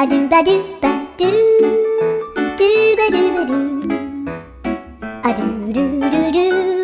a do ba do ba do do ba do ba do a do do do do